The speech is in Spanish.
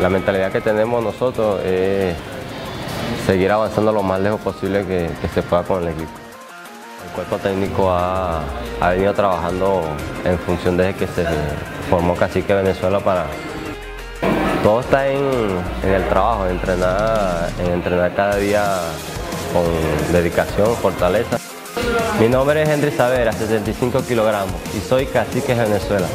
la mentalidad que tenemos nosotros es seguir avanzando lo más lejos posible que, se pueda con el equipo. El cuerpo técnico ha, venido trabajando en función desde que se formó Cacique Venezuela para... Todo está en, el trabajo, en entrenar, en entrenar cada día con dedicación, fortaleza. Mi nombre es Henry Savera, 65 kilogramos y soy Cacique Venezuela.